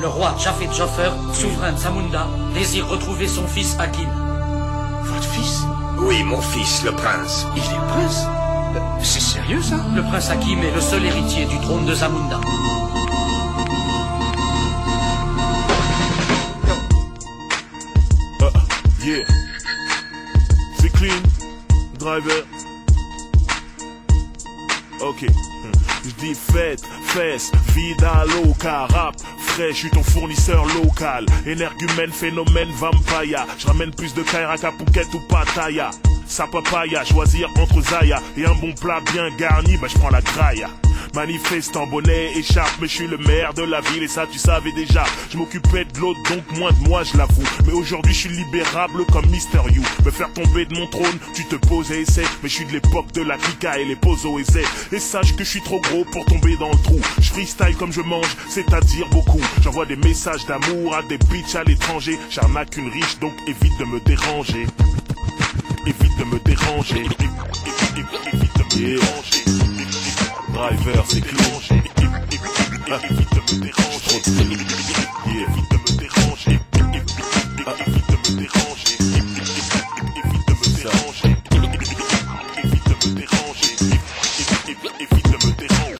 Le roi Jafet Joffer, souverain de Zamunda, désire retrouver son fils Hakim. Votre fils? Oui, mon fils, le prince. Il est prince? C'est sérieux ça? Le prince Hakim est le seul héritier du trône de Zamunda. Ah, yeah. C'est clean, driver. Ok. Je dis fête, fesse, vida loca, rap, frais, je suis ton fournisseur local. Énergumène, phénomène, vampaya. Je ramène plus de Kairaka, Phuket ou Pattaya. Sa papaya, choisir entre Zaya et un bon plat bien garni, bah je prends la graille. Manifeste en bonnet, écharpe, mais je suis le maire de la ville et ça tu savais déjà. Je m'occupais de l'autre, donc moins de moi je l'avoue. Mais aujourd'hui je suis libérable comme Mister You. Me faire tomber de mon trône, tu te poses et essaies. Mais je suis de l'époque de la clica et les posos essais. Et sache que je suis trop gros pour tomber dans le trou. Je freestyle comme je mange, c'est-à-dire beaucoup. J'envoie des messages d'amour à des bitches à l'étranger. J'arnaque une riche, donc évite de me déranger. Évite de me déranger driver c'est s'éclenche. Évite de me déranger. Évite de me déranger. Évite de me déranger.